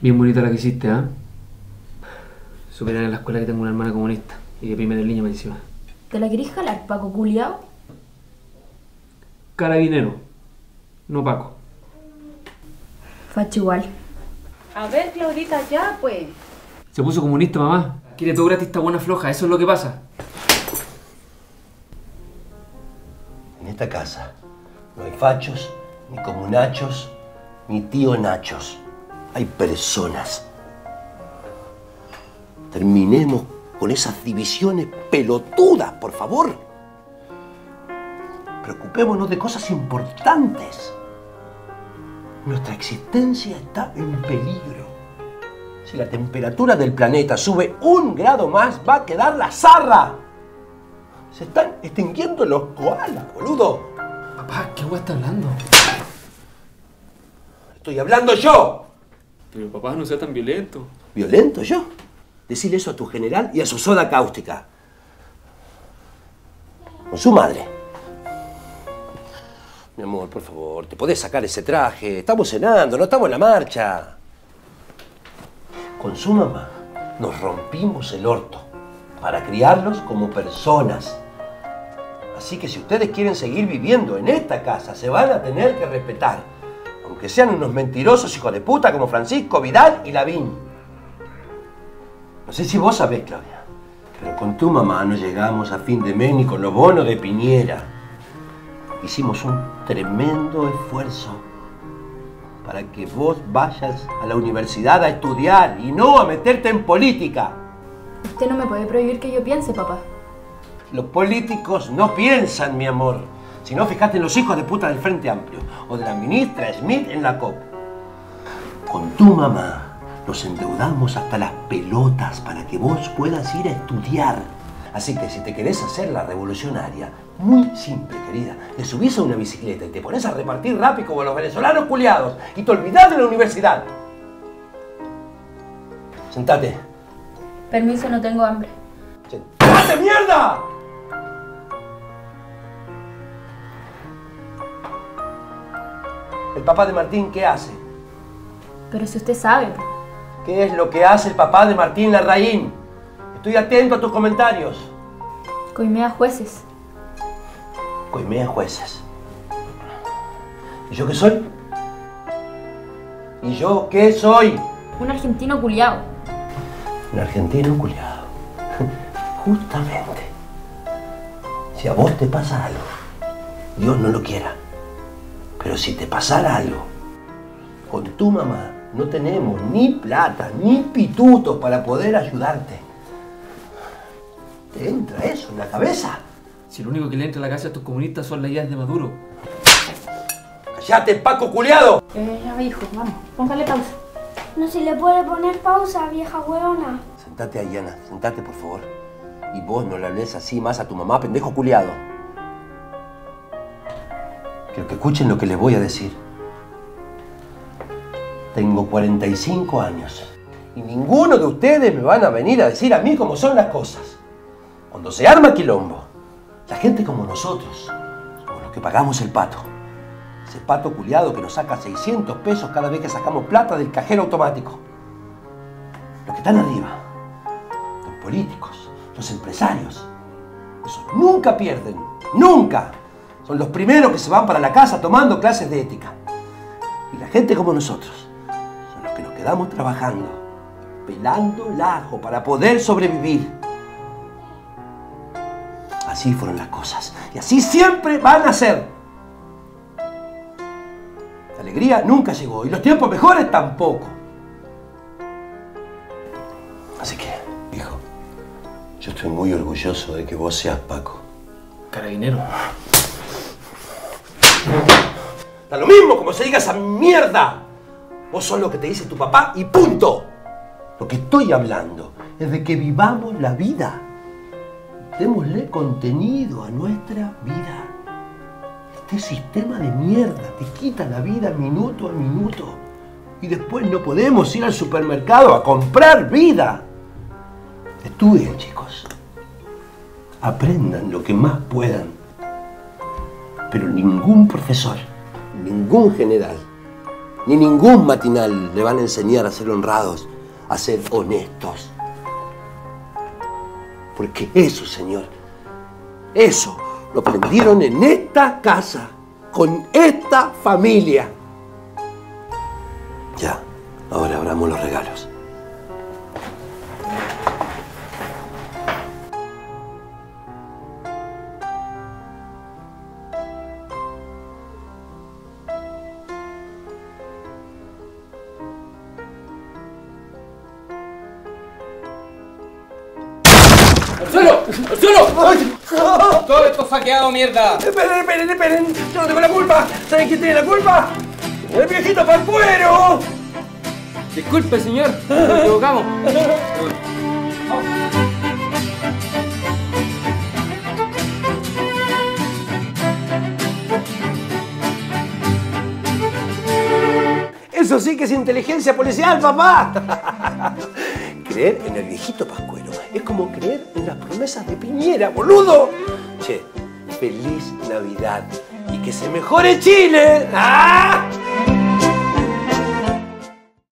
Bien bonita la que hiciste, ¿ah? Superar en la escuela que tengo una hermana comunista. Y de primera línea me encima. ¿Te la querís jalar, Paco culiao? Carabinero. No Paco. Facho igual. A ver, Claudita, ya, pues. Se puso comunista, mamá. Quiere todo gratis, está buena floja. Eso es lo que pasa. En esta casa no hay fachos, ni comunachos, ni tío nachos. Hay personas. Terminemos con esas divisiones pelotudas, por favor. Preocupémonos de cosas importantes. Nuestra existencia está en peligro. Si la temperatura del planeta sube un grado más, va a quedar la zarra. Se están extinguiendo los koalas, boludo. Papá, ¿qué hueá está hablando? Estoy hablando yo. Pero papá, no sea tan violento. ¿Violento yo? Decirle eso a tu general y a su soda cáustica. Con su madre. Mi amor, por favor, ¿te podés sacar ese traje? Estamos cenando, no estamos en la marcha. Con su mamá nos rompimos el orto para criarlos como personas. Así que si ustedes quieren seguir viviendo en esta casa, se van a tener que respetar. Aunque sean unos mentirosos hijos de puta como Francisco, Vidal y Lavín. No sé si vos sabés, Claudia, pero con tu mamá no llegamos a fin de mes ni con los bonos de Piñera. Hicimos un tremendo esfuerzo para que vos vayas a la universidad a estudiar y no a meterte en política. Usted no me puede prohibir que yo piense, papá. Los políticos no piensan, mi amor. Si no, fijate en los hijos de puta del Frente Amplio o de la ministra Smith en la COP. Con tu mamá nos endeudamos hasta las pelotas para que vos puedas ir a estudiar. Así que si te querés hacer la revolucionaria, muy simple, querida, te subís a una bicicleta y te pones a repartir rápido como los venezolanos culiados y te olvidás de la universidad. Sentate. Permiso, no tengo hambre. ¡Sentate, mierda! ¿El papá de Martín qué hace? Pero si usted sabe, ¿Qué es lo que hace el papá de Martín Larraín? Estoy atento a tus comentarios. coimea jueces. Coimea jueces. ¿Y yo qué soy? ¿Y yo qué soy? Un argentino culiao. Un argentino culiado. Justamente. Si a vos te pasa algo, Dios no lo quiera. Pero si te pasara algo, con tu mamá no tenemos ni plata, ni pitutos para poder ayudarte. ¿Te entra eso en la cabeza? Si lo único que le entra a la casa a estos comunistas son las ideas de Maduro. ¡Cállate, Paco culiado! Eh, ya hijo, vamos, póngale pausa. No se le puede poner pausa, vieja hueona. Sentate ahí, Ana. Sentate, por favor. Y vos no le hables así más a tu mamá, pendejo culiado. Quiero que escuchen lo que les voy a decir. Tengo 45 años. Y ninguno de ustedes me van a venir a decir a mí cómo son las cosas. Cuando se arma quilombo, la gente como nosotros, como los que pagamos el pato, ese pato culiado que nos saca 600 pesos cada vez que sacamos plata del cajero automático. Los que están arriba, los políticos, los empresarios, esos nunca pierden, nunca. Son los primeros que se van para la casa tomando clases de ética. Y la gente como nosotros, son los que nos quedamos trabajando, pelando el ajo para poder sobrevivir. Así fueron las cosas. Y así siempre van a ser. La alegría nunca llegó y los tiempos mejores tampoco. Así que, hijo, yo estoy muy orgulloso de que vos seas Paco. Carabinero. Da lo mismo como se diga esa mierda. Vos sos lo que te dice tu papá y punto. Lo que estoy hablando es de que vivamos la vida. Démosle contenido a nuestra vida. Este sistema de mierda te quita la vida minuto a minuto. Y después no podemos ir al supermercado a comprar vida. Estudien, chicos. Aprendan lo que más puedan. Pero ningún profesor, ningún general ni ningún matinal le van a enseñar a ser honrados, a ser honestos. Porque eso, Señor, eso lo aprendieron en esta casa, con esta familia. Ya, ahora abramos los regalos. Suelo! ¡Al suelo! Todo esto saqueado, mierda. Esperen, esperen, esperen. Yo no tengo la culpa. ¿Saben quién tiene la culpa? El viejito Pascuero. Disculpe, señor. Nos equivocamos. Eso sí que es inteligencia policial, papá. creer en el viejito Pascuero es como creer en las promesas de Piñera, boludo. Che, feliz Navidad y que se mejore Chile. ¡Ah!